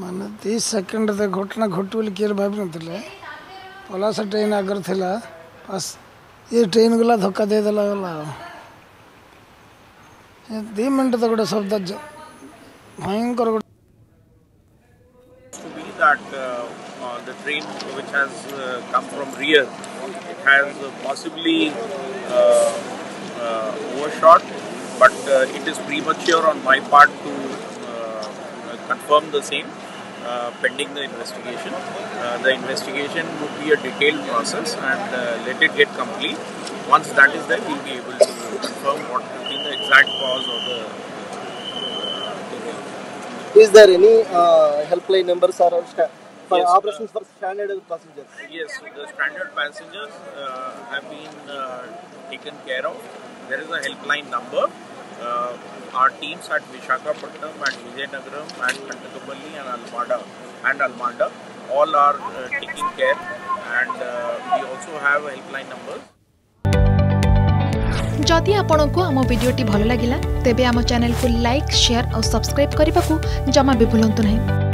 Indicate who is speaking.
Speaker 1: ମାନେ ତିରିଶ ସେକେଣ୍ଡରେ ଘଟଣା ଘଟୁ ବୋଲି କିଏ ଭାବିନଥିଲେ ପଲାସ ଟ୍ରେନ୍ ଆଗରେ ଥିଲା ବାସ୍ ଇଏ ଟ୍ରେନ୍ ଗଲା ଧକ୍କା ଦେଇଦେଲା ଗଲା ଆଉ ଏ ଦୁଇ ମିନିଟ୍ ତ ଗୋଟେ ଶବ୍ଦ ଜ- ଭୟଙ୍କର ଗୋଟେ
Speaker 2: to be that uh, uh, the train which has uh, come from rear it has uh, possibly uh, uh, overshot but uh, it is premature on my part to uh, confirm the same uh, Pending the investigation uh, the investigation would be a detailed process and uh, let it get complete once that is there we'll be able to confirm what has been the exact cause of the
Speaker 3: Is there any uh, helpline numbers or for
Speaker 2: Yes,
Speaker 3: operations for stranded passengers?
Speaker 2: Yes, the stranded passengers uh, have been uh, taken care of. There is a helpline number. Uh, our teams at Vishakhapatnam, and Vijayanagaram, and Kantakapalli and Almada and Almanda all are uh, taking care and uh, we also have a helpline number.
Speaker 4: जदि आपंक आम भिडी भल लगा तेब आम channel को like share और subscribe करने को जमा भी भूलु नहीं